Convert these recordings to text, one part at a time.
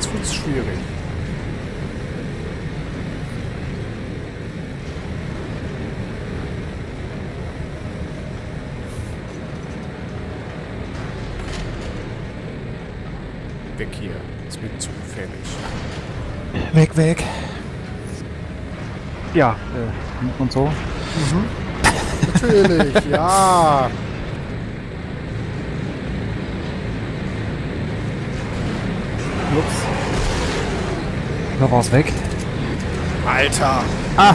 Jetzt wird es schwierig. Weg hier. Ist mir zu gefährlich. Weg, weg. Ja, äh, und so. Natürlich, ja. Da war's weg. Alter. Ah!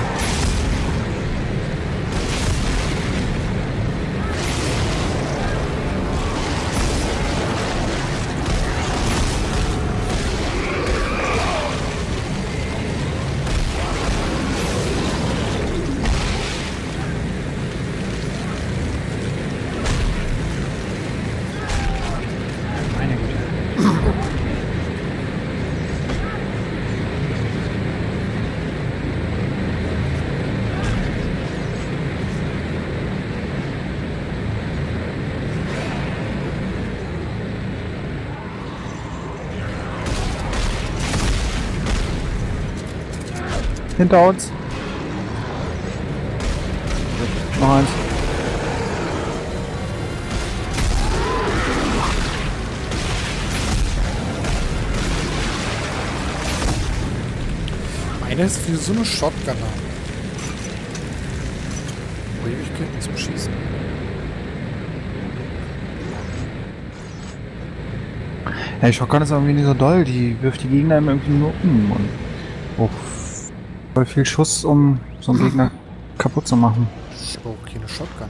Hinter uns. Noch eins. Einer ist für so eine Shotgunner. Ewigkeiten zum Schießen. Ja, die Shotgun ist irgendwie nicht so doll. Die wirft die Gegner immer irgendwie nur um. Und auch voll viel Schuss, um so einen Gegner kaputt zu machen. Ich habe auch keine Shotgun.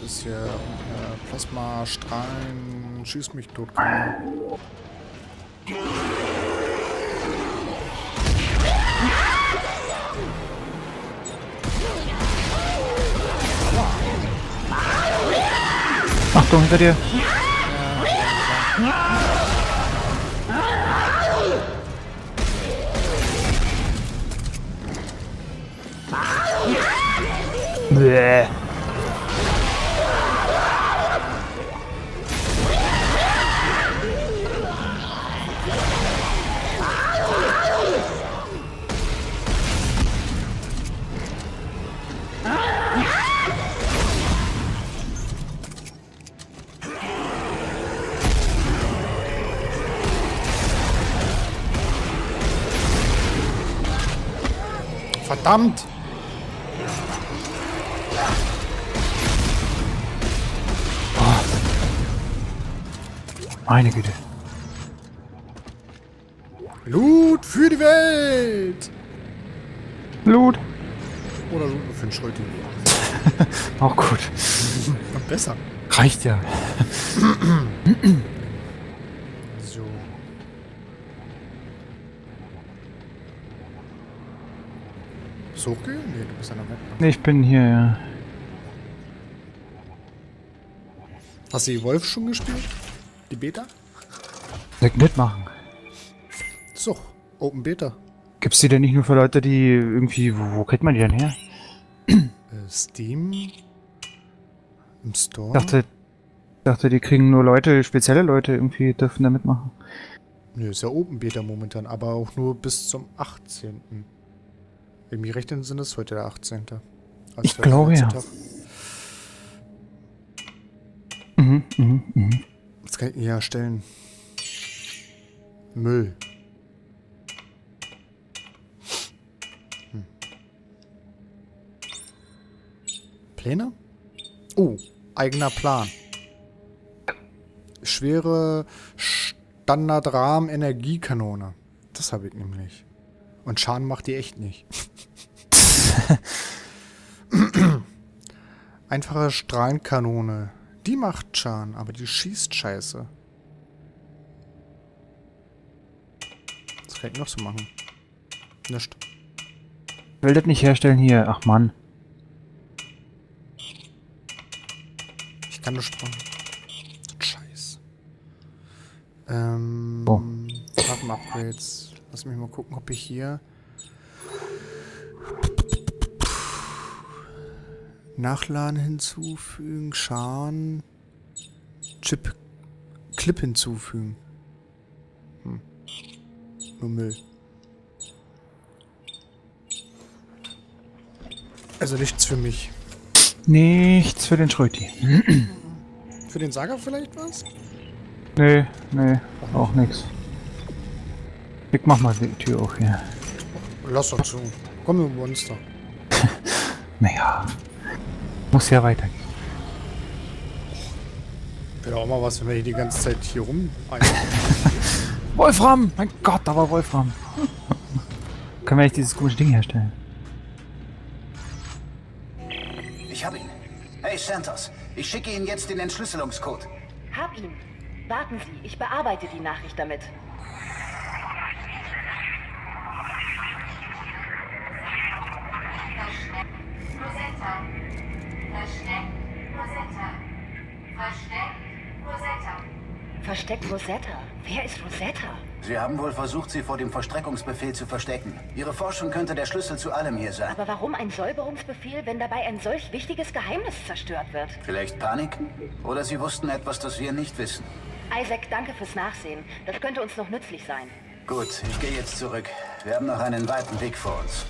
Das ist hier äh, Plasmastrahlen, schieß mich tot. Achtung, hinter dir. Bäh. Verdammt! Meine Güte. Loot für die Welt! Blut. Oder nur für den Schröti. Auch gut. Besser. Reicht ja. So. So hochgehen? Nee, du bist an der Map. Nee, ich bin hier, ja. Hast du die Wolf schon gespielt? Die Beta? Direkt mitmachen. So, Open Beta. Gibt's die denn nicht nur für Leute, die irgendwie. Wo, wo kriegt man die denn her? Äh, Steam? Im Store? Ich dachte, dachte, die kriegen nur Leute, spezielle Leute irgendwie dürfen da mitmachen. Nö, ist ja Open Beta momentan, aber auch nur bis zum 18. Wenn wir rechnen, sind es heute der 18. Also Ich glaube, ja. Tag. Mhm, mhm, mhm. Was kann ich hier erstellen? Müll. Hm. Pläne? Oh, eigener Plan. Schwere Standardrahmen-Energiekanone. Das habe ich nämlich. Und Schaden macht die echt nicht. Einfache Strahlenkanone. Die macht Schaden, aber die schießt scheiße. Was kann ich noch so machen? Nicht. Will das nicht herstellen hier. Ach Mann. Ich kann nur springen. Scheiß. Ähm. Oh. Waffen-Upgrades. Lass mich mal gucken, ob ich hier. Nachladen hinzufügen, Schaden. Chip. Clip hinzufügen. Hm. Nur Müll. Also nichts für mich. Nichts für den Schröti. Für den Saga vielleicht was? Nee, nee, auch nix. Ich mach mal die Tür auf hier. Lass doch zu. Komm, du Monster. Naja, muss ja weitergehen. Wäre auch mal was, wenn wir hier die ganze Zeit hier rum. Wolfram! Mein Gott, da war Wolfram. Können wir echt dieses komische Ding herstellen? Ich hab ihn. Hey Santos, ich schicke Ihnen jetzt den Entschlüsselungscode. Hab ihn. Warten Sie, ich bearbeite die Nachricht damit. Rosetta. Versteckt Rosetta. Versteckt Rosetta. Versteckt Rosetta. Wer ist Rosetta? Sie haben wohl versucht, sie vor dem Verstreckungsbefehl zu verstecken. Ihre Forschung könnte der Schlüssel zu allem hier sein. Aber warum ein Säuberungsbefehl, wenn dabei ein solch wichtiges Geheimnis zerstört wird? Vielleicht Panik? Oder Sie wussten etwas, das wir nicht wissen. Isaac, danke fürs Nachsehen. Das könnte uns noch nützlich sein. Gut, ich gehe jetzt zurück. Wir haben noch einen weiten Weg vor uns.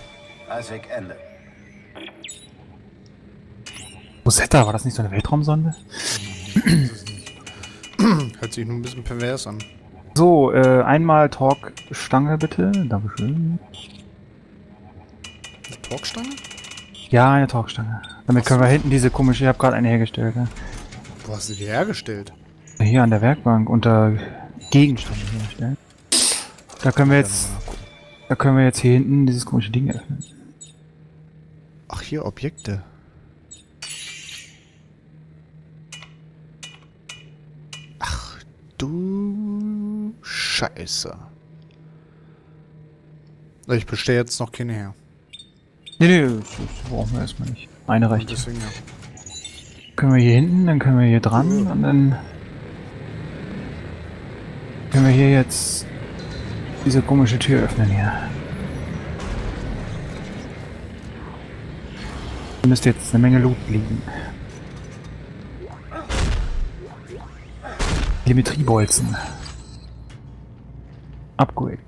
Isaac, Ende. Rosetta, war das nicht so eine Weltraumsonde? Hört sich nur ein bisschen pervers an. So, äh, einmal Talk-Stange bitte. Dankeschön. Eine Talkstange? Ja, eine Talkstange. Damit können wir hinten diese komische, ich habe gerade eine hergestellt. Ja. Wo hast du die hergestellt? Hier an der Werkbank unter Gegenstände herstellen. Da können wir jetzt, da können wir jetzt hier hinten dieses komische Ding öffnen. Ach, hier Objekte. Du Scheiße. Ich bestelle jetzt noch keine her. Nee, nee, das, das brauchen wir erstmal nicht. Eine reicht. deswegen ja. Können wir hier hinten, dann können wir hier dran und dann können wir hier jetzt diese komische Tür öffnen hier. Müsste jetzt eine Menge Loot liegen. Telemetriebolzen. Upgrade.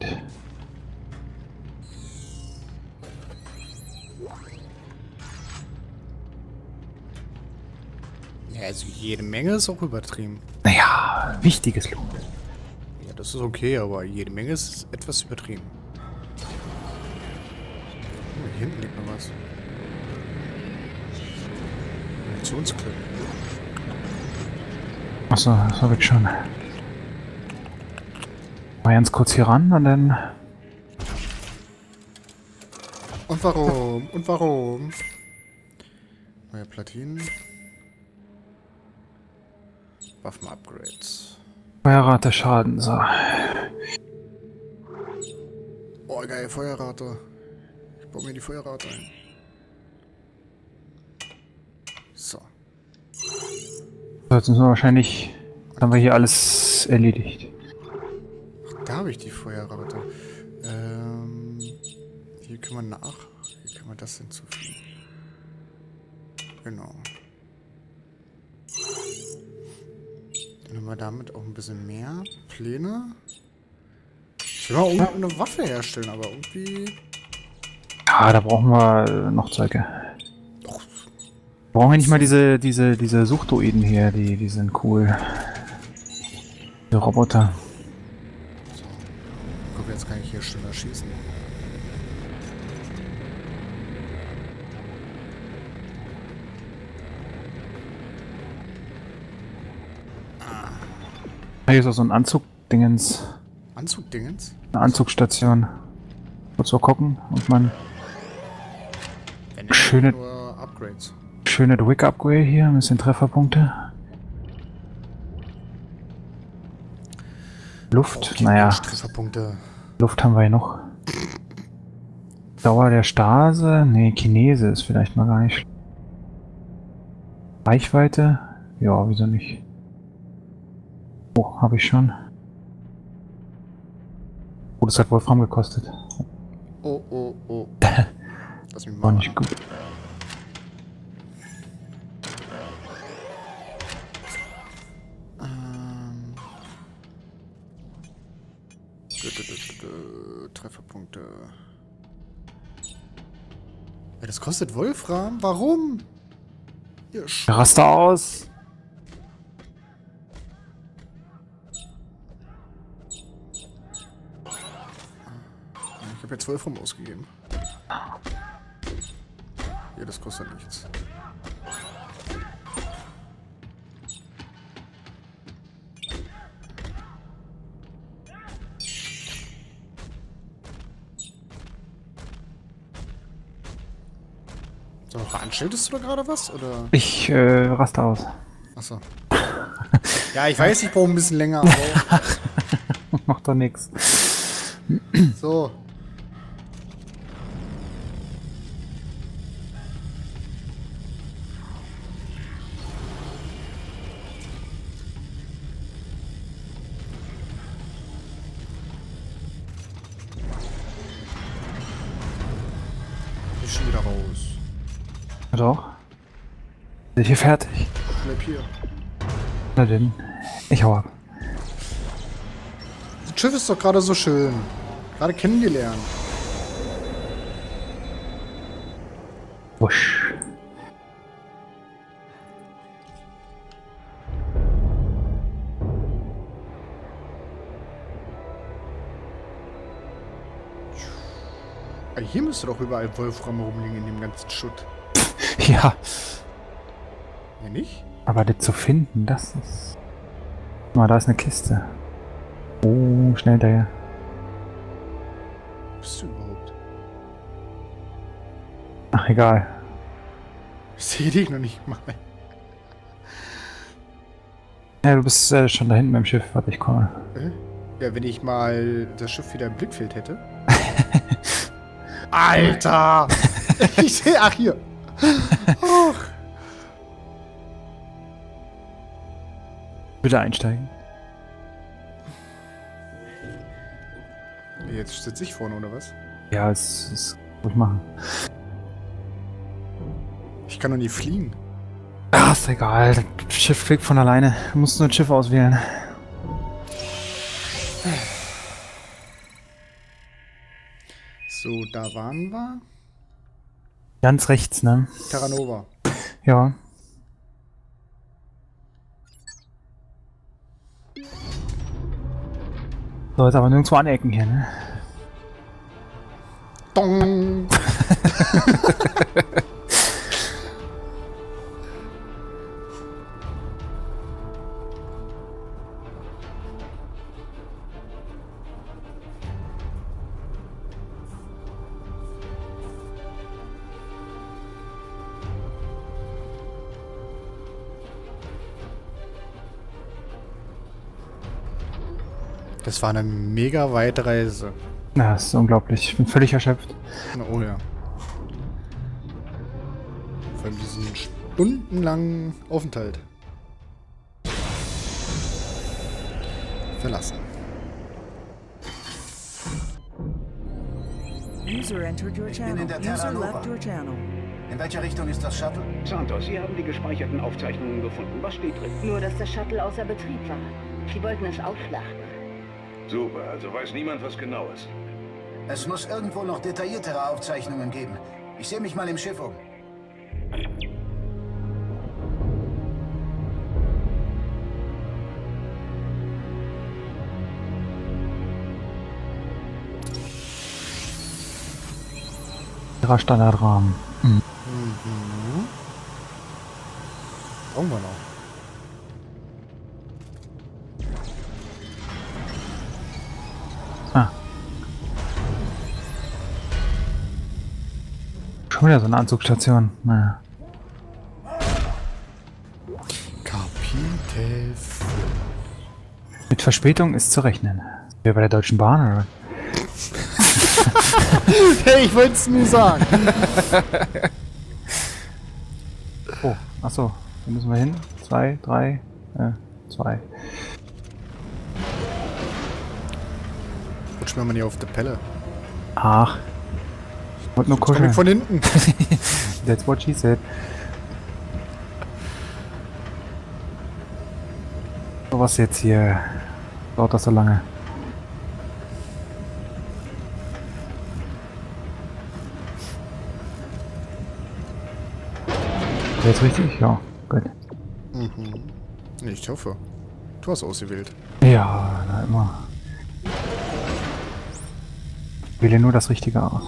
Ja, also jede Menge ist auch übertrieben. Naja, wichtiges Loot. Ja, das ist okay, aber jede Menge ist etwas übertrieben. Oh, hier hinten liegt noch was. Munitionsclip. Achso, das habe ich schon. Mal ganz kurz hier ran und dann. Und warum? Und warum? Neue Platinen. Waffen-Upgrades. Feuerrate Schaden, so. Oh, geil, Feuerrate. Ich baue mir die Feuerrate ein. So. So, Jetzt müssen wir wahrscheinlich. Haben wir hier alles erledigt. Da habe ich die Feuerrate. Ähm, hier können wir nach. Hier können wir das hinzufügen. Genau. Dann haben wir damit auch ein bisschen mehr Pläne. Ich will mal irgendwie eine Waffe herstellen, aber irgendwie... Ja, da brauchen wir noch Zeuge. Brauchen wir nicht mal diese, diese, diese Suchdoiden hier, die, die sind cool. Die Roboter. Guck, jetzt kann ich hier schneller schießen. Hier ist auch so ein Anzugdingens. Anzugdingens? Eine Anzugsstation. Kurz mal gucken und man Schöne- schöne Dwick Upgrade hier, ein bisschen Trefferpunkte. Luft, naja, Trefferpunkte. Luft haben wir ja noch. Dauer der Stase, nee, Chinese ist vielleicht mal gar nicht. schlecht. Reichweite, ja, wieso nicht? Oh, habe ich schon. Oh, das hat Wolfram gekostet. Oh, oh, oh. War mal. nicht gut. Trefferpunkte. Ja, das kostet Wolfram? Warum? Ihr Raster aus. ich habe jetzt Wolfram ausgegeben. Ja, das kostet nichts. So, veranstaltest du da gerade was? Oder? Ich äh, raste aus. Achso. ja, ich weiß, ich brauche ein bisschen länger, aber. Macht doch nix. So. Sind hier fertig. Bleib hier. Na denn. Ich hau ab. Das Schiff ist doch gerade so schön. Gerade kennengelernt. Wusch. Hier müsste doch überall Wolfram rumliegen in dem ganzen Schutt. Ja. Ja, nicht? Aber das zu finden, das ist. Guck Mal, da ist eine Kiste. Oh, schnell daher. Bist du überhaupt? Ach, egal. Ich sehe dich noch nicht mal. Ja, du bist äh, schon da hinten beim Schiff. Warte, ich komme. Äh? Ja, wenn ich mal das Schiff wieder im Blickfeld hätte. Alter! ich sehe, ach hier. Ach. Bitte einsteigen. Jetzt sitze ich vorne, oder was? Ja, es ist. Ich machen. Ich kann doch nie fliegen. Ah, ist egal. Das Schiff fliegt von alleine. Du musst nur ein Schiff auswählen. So, da waren wir. Ganz rechts, ne? Terranova. Ja. So, jetzt aber nirgendwo anecken hier, ne? Dong! Das war eine mega weite Reise. Na, das ist unglaublich. Ich bin völlig erschöpft. Na, Oh ja. Vor allem diesen stundenlangen Aufenthalt. Verlassen. User entered your channel. in der User left your channel. In welche Richtung ist das Shuttle? Santos, Sie haben die gespeicherten Aufzeichnungen gefunden. Was steht drin? Nur, dass das Shuttle außer Betrieb war. Sie wollten es aufschlachten. Super, also weiß niemand was genau ist. Es muss irgendwo noch detailliertere Aufzeichnungen geben. Ich sehe mich mal im Schiff um. Ihrer Standardrahmen. Brauchen wir noch. Schon wieder so eine Anzugsstation. Naja. Kapitel 5. Mit Verspätung ist zu rechnen. Wie bei der Deutschen Bahn, oder? Hey, ich wollte es nur sagen. Oh, achso. Wo müssen wir hin? Zwei, drei, äh, zwei. Rutsch mir mal nicht auf der Pelle. Ach. Wollt nur Kuschel. Ich von hinten. That's what she said. So was jetzt hier. Dauert das so lange. Jetzt richtig? Ja, gut. Mhm. Ich hoffe. Du hast ausgewählt. Ja, na immer. Ich wähle nur das Richtige aus.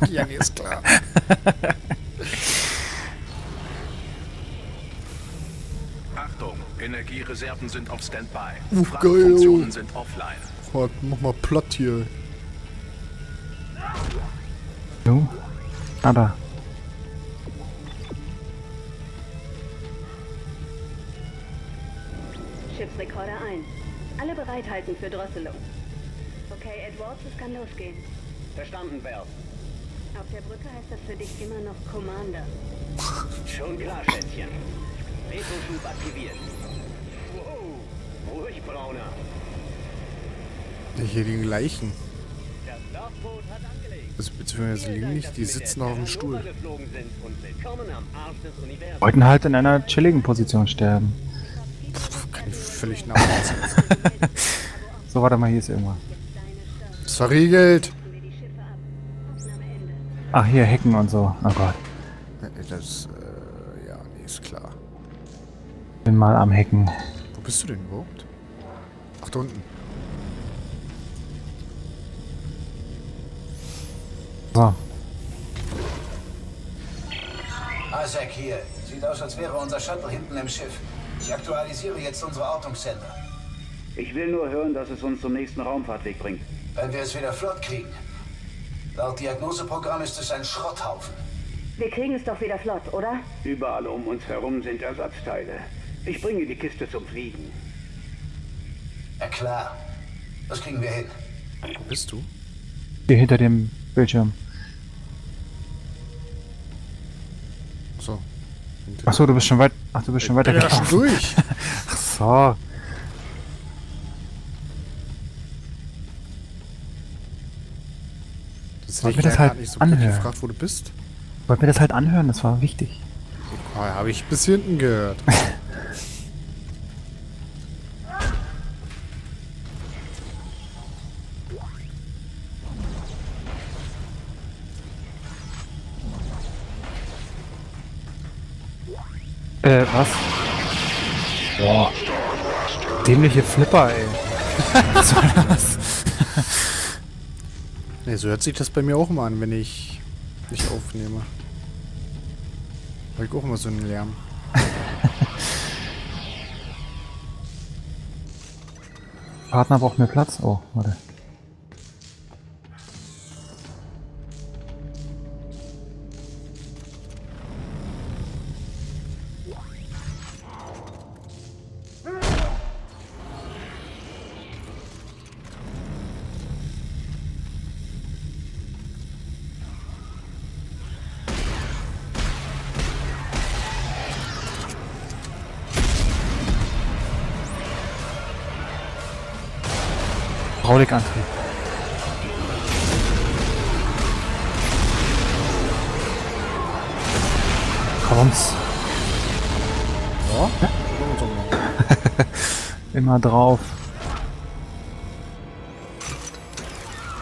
Ja, mir ist klar. Achtung, Energiereserven sind auf Standby. Oh, Frachtfunktionen geil. sind offline. Oh, mach mal platt hier. Du? Ah, da. Schiffsrekorder ein. Alle bereithalten für Drosselung. Okay, Edwards, es kann losgehen. Verstanden, Bell. Auf der Brücke heißt das für dich immer noch Commander. Schon klar, Schätzchen. Retroschub aktiviert. Wow. Ruhig, Brauner. Hier liegen Leichen. Das Loveboot hat angelegt. Also, beziehungsweise liegen nicht, die sitzen auf dem Stuhl. Wollten halt in einer chilligen Position sterben. Kann ich völlig nachvollziehen. So, warte mal, hier ist irgendwas. Das verriegelt. Wir die Schiffe ab. Aufnahme Ende. Ach, hier, Hecken und so. Oh Gott. Das, äh, ja, nee, ist klar. Bin mal am Hecken. Wo bist du denn überhaupt? Ach, da unten. So. Isaac hier. Sieht aus, als wäre unser Shuttle hinten im Schiff. Ich aktualisiere jetzt unsere Ortungssender. Ich will nur hören, dass es uns zum nächsten Raumfahrtweg bringt. Wenn wir es wieder flott kriegen. Laut Diagnoseprogramm ist es ein Schrotthaufen. Wir kriegen es doch wieder flott, oder? Überall um uns herum sind Ersatzteile. Ich bringe die Kiste zum Fliegen. Ja klar. Das kriegen wir hin. Wo bist du? Hier hinter dem Bildschirm. So. Ach so, du bist schon weit. Ach, du bist schon weiter bin ja schon durch. Ach so. Das Wollt mir ich das halt nicht so anhören? gefragt, wo du bist. Wollt mir das halt anhören, das war wichtig. Oh, habe ich bis hinten gehört. Äh, was? Boah. Dämliche Flipper, ey. Was war das? Ne, so hört sich das bei mir auch immer an, wenn ich nicht aufnehme. Habe ich auch immer so einen Lärm. Partner braucht mehr Platz. Oh, warte. Komm's. Ja? Immer drauf.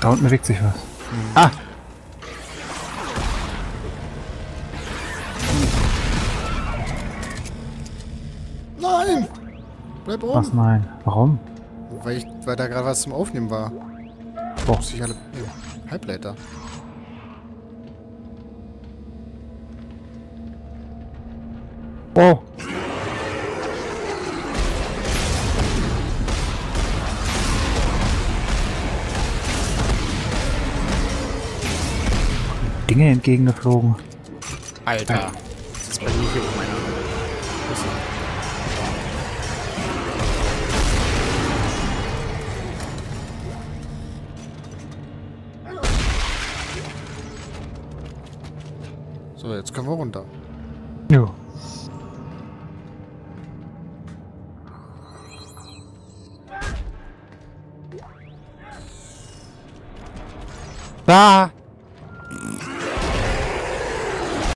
Da unten bewegt sich was. Ah! Nein! Bleib Was oben. nein? Warum? Weil, ich, weil da gerade was zum Aufnehmen war. Oh. Muss ich alle... Ja, Halbleiter. Oh! Dinge entgegengeflogen. Alter. Das ist bei mir hier oben einer. So, jetzt können wir runter. Jo. Da!